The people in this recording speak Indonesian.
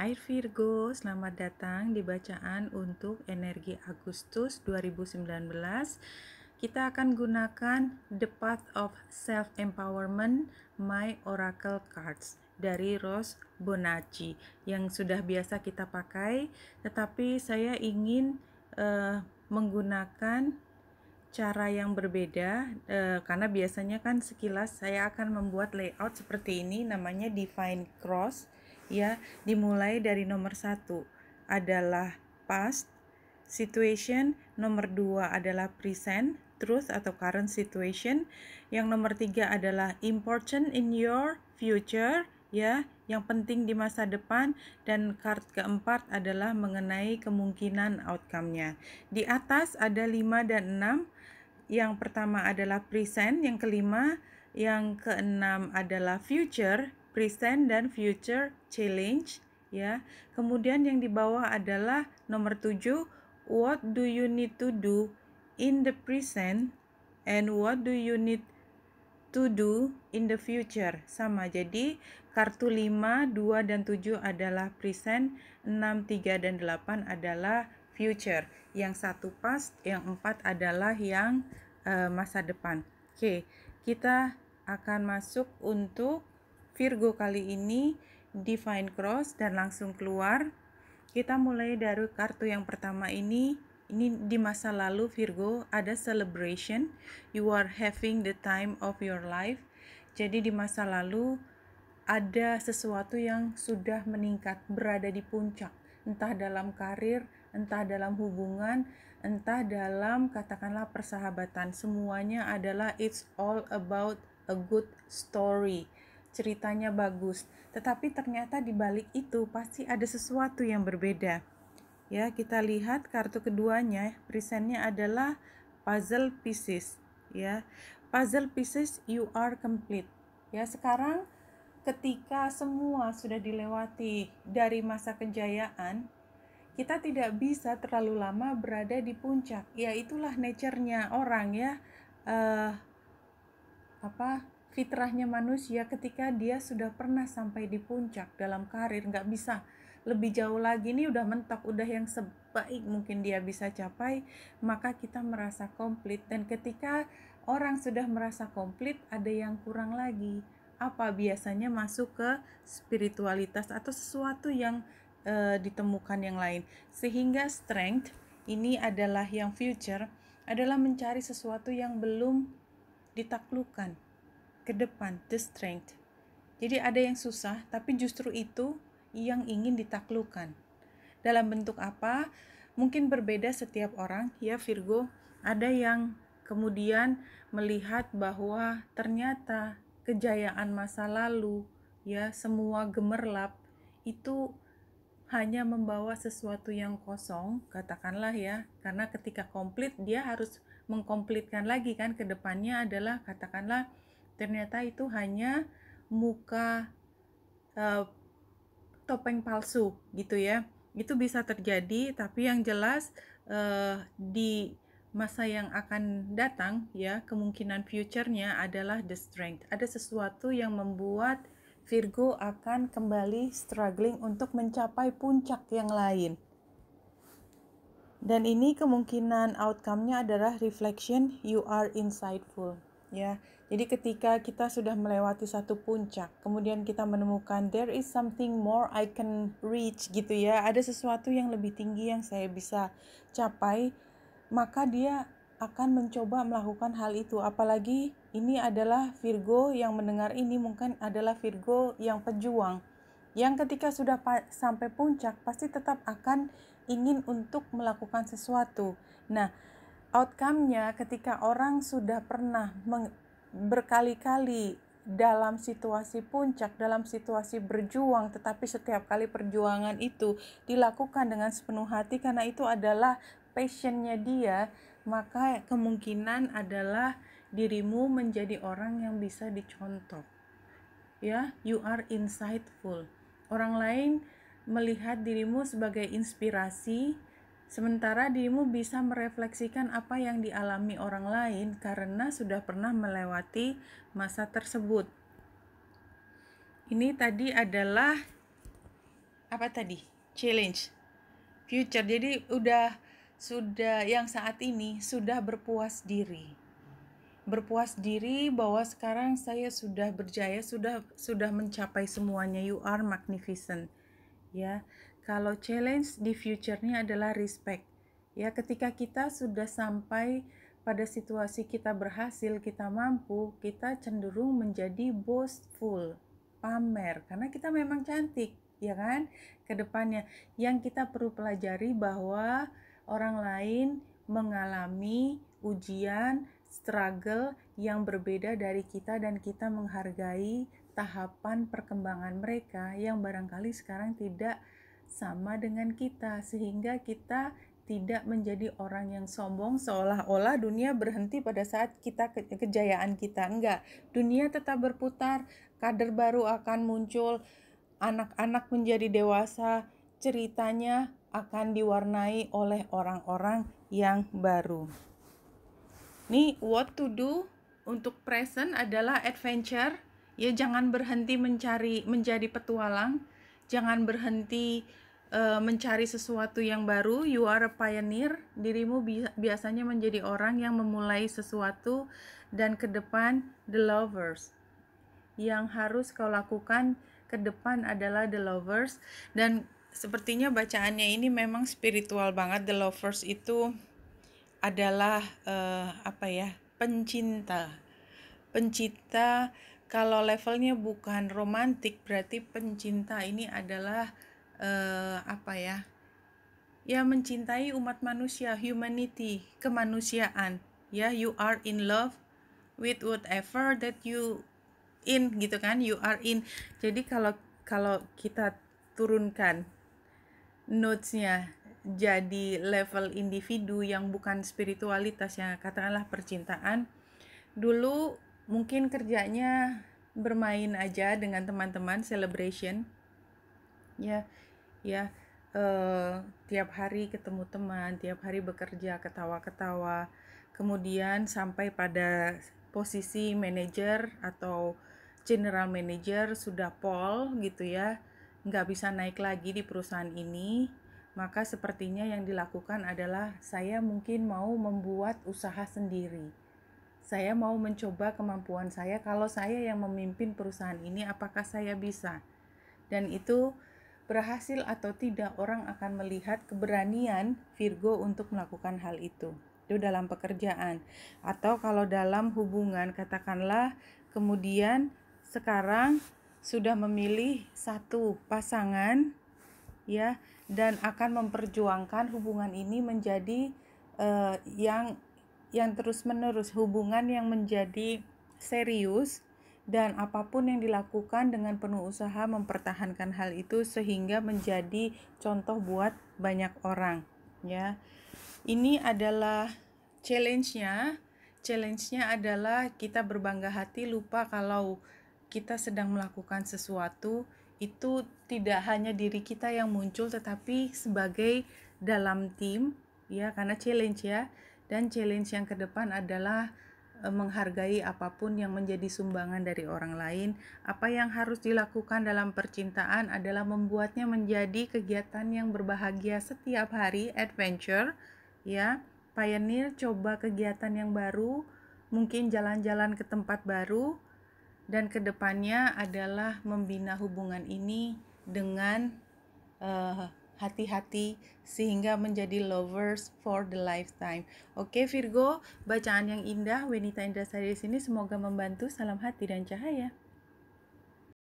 Hai Virgo, selamat datang di bacaan untuk energi Agustus 2019. Kita akan gunakan The Path of Self-Empowerment My Oracle Cards dari Rose Bonacci yang sudah biasa kita pakai, tetapi saya ingin uh, menggunakan cara yang berbeda uh, karena biasanya kan sekilas saya akan membuat layout seperti ini namanya Divine Cross ya dimulai dari nomor satu adalah past situation nomor dua adalah present truth atau current situation yang nomor tiga adalah important in your future ya yang penting di masa depan dan card keempat adalah mengenai kemungkinan outcome-nya. Di atas ada lima dan enam yang pertama adalah present yang kelima yang keenam adalah future present dan future challenge ya. Kemudian yang di bawah adalah nomor 7 what do you need to do in the present and what do you need to do in the future? Sama jadi kartu 5, 2 dan 7 adalah present 6, 3 dan 8 adalah future. Yang satu past yang empat adalah yang uh, masa depan. Oke kita akan masuk untuk Virgo kali ini Divine Cross dan langsung keluar. Kita mulai dari kartu yang pertama ini. Ini di masa lalu Virgo ada celebration. You are having the time of your life. Jadi di masa lalu ada sesuatu yang sudah meningkat, berada di puncak, entah dalam karir, entah dalam hubungan, entah dalam katakanlah persahabatan. Semuanya adalah it's all about a good story ceritanya bagus, tetapi ternyata di balik itu pasti ada sesuatu yang berbeda. Ya, kita lihat kartu keduanya, presentnya adalah puzzle pieces, ya. Puzzle pieces you are complete. Ya, sekarang ketika semua sudah dilewati dari masa kejayaan, kita tidak bisa terlalu lama berada di puncak. Ya, itulah nature-nya orang ya. Uh, apa fitrahnya manusia ketika dia sudah pernah sampai di puncak dalam karir nggak bisa lebih jauh lagi. Ini udah mentok udah yang sebaik mungkin dia bisa capai maka kita merasa komplit. Dan ketika orang sudah merasa komplit ada yang kurang lagi. Apa biasanya masuk ke spiritualitas atau sesuatu yang e, ditemukan yang lain? Sehingga strength ini adalah yang future adalah mencari sesuatu yang belum ditaklukkan ke depan, the strength. Jadi ada yang susah, tapi justru itu yang ingin ditaklukkan. Dalam bentuk apa? Mungkin berbeda setiap orang, ya Virgo. Ada yang kemudian melihat bahwa ternyata kejayaan masa lalu, ya semua gemerlap itu hanya membawa sesuatu yang kosong, katakanlah ya, karena ketika komplit dia harus mengkomplitkan lagi kan ke depannya adalah katakanlah ternyata itu hanya muka uh, topeng palsu gitu ya. Itu bisa terjadi tapi yang jelas uh, di masa yang akan datang ya kemungkinan future-nya adalah the strength. Ada sesuatu yang membuat Virgo akan kembali struggling untuk mencapai puncak yang lain. Dan ini kemungkinan outcome-nya adalah reflection you are insightful ya jadi ketika kita sudah melewati satu puncak, kemudian kita menemukan there is something more I can reach gitu ya, ada sesuatu yang lebih tinggi yang saya bisa capai, maka dia akan mencoba melakukan hal itu. Apalagi ini adalah Virgo yang mendengar ini mungkin adalah Virgo yang pejuang. Yang ketika sudah sampai puncak pasti tetap akan ingin untuk melakukan sesuatu. Nah, outcome-nya ketika orang sudah pernah berkali-kali dalam situasi puncak, dalam situasi berjuang, tetapi setiap kali perjuangan itu dilakukan dengan sepenuh hati karena itu adalah passionnya dia, maka kemungkinan adalah dirimu menjadi orang yang bisa dicontoh. Ya, you are insightful. Orang lain melihat dirimu sebagai inspirasi, Sementara dirimu bisa merefleksikan apa yang dialami orang lain karena sudah pernah melewati masa tersebut. Ini tadi adalah apa tadi? Challenge. Future. Jadi udah sudah yang saat ini sudah berpuas diri. Berpuas diri bahwa sekarang saya sudah berjaya sudah sudah mencapai semuanya. You are magnificent. Ya kalau challenge di future-nya adalah respect. Ya ketika kita sudah sampai pada situasi kita berhasil kita mampu kita cenderung menjadi boastful pamer. Karena kita memang cantik ya kan ke depannya. Yang kita perlu pelajari bahwa orang lain mengalami ujian struggle yang berbeda dari kita dan kita menghargai tahapan perkembangan mereka yang barangkali sekarang tidak sama dengan kita sehingga kita tidak menjadi orang yang sombong seolah-olah dunia berhenti pada saat kita ke kejayaan kita. Enggak dunia tetap berputar kader baru akan muncul anak-anak menjadi dewasa ceritanya akan diwarnai oleh orang-orang yang baru. Nih what to do untuk present adalah adventure. Ya jangan berhenti mencari menjadi petualang jangan berhenti uh, mencari sesuatu yang baru, you are a pioneer. Dirimu bi biasanya menjadi orang yang memulai sesuatu dan ke depan the lovers. Yang harus kau lakukan ke depan adalah the lovers dan sepertinya bacaannya ini memang spiritual banget. The lovers itu adalah uh, apa ya? pencinta. Pencinta kalau levelnya bukan romantik berarti pencinta ini adalah uh, apa ya ya mencintai umat manusia humanity kemanusiaan. Ya you are in love with whatever that you in gitu kan? You are in. Jadi kalau kalau kita turunkan notesnya jadi level individu yang bukan spiritualitas yang katakanlah percintaan dulu mungkin kerjanya bermain aja dengan teman-teman celebration. Ya ya uh, tiap hari ketemu teman tiap hari bekerja ketawa-ketawa. Kemudian sampai pada posisi manajer atau general manager sudah pol gitu ya nggak bisa naik lagi di perusahaan ini. Maka sepertinya yang dilakukan adalah saya mungkin mau membuat usaha sendiri saya mau mencoba kemampuan saya kalau saya yang memimpin perusahaan ini apakah saya bisa dan itu berhasil atau tidak orang akan melihat keberanian Virgo untuk melakukan hal itu. Itu dalam pekerjaan atau kalau dalam hubungan katakanlah kemudian sekarang sudah memilih satu pasangan ya dan akan memperjuangkan hubungan ini menjadi uh, yang yang terus-menerus hubungan yang menjadi serius dan apa pun yang dilakukan dengan penuh usaha mempertahankan hal itu sehingga menjadi contoh buat banyak orang ya. Ini adalah challenge-nya. Challenge-nya adalah kita berbangga hati lupa kalau kita sedang melakukan sesuatu itu tidak hanya diri kita yang muncul tetapi sebagai dalam tim ya karena challenge ya dan challenge yang ke depan adalah E, menghargai apa pun yang menjadi sumbangan dari orang lain. Apa yang harus dilakukan dalam percintaan adalah membuatnya menjadi kegiatan yang berbahagia setiap hari, adventure, ya. Pioneer coba kegiatan yang baru, mungkin jalan-jalan ke tempat baru, dan ke depannya adalah membina hubungan ini dengan uh, hati-hati sehingga menjadi lovers for the lifetime. Oke Virgo, bacaan yang indah Wenita Indrasari di sini semoga membantu. Salam hati dan cahaya.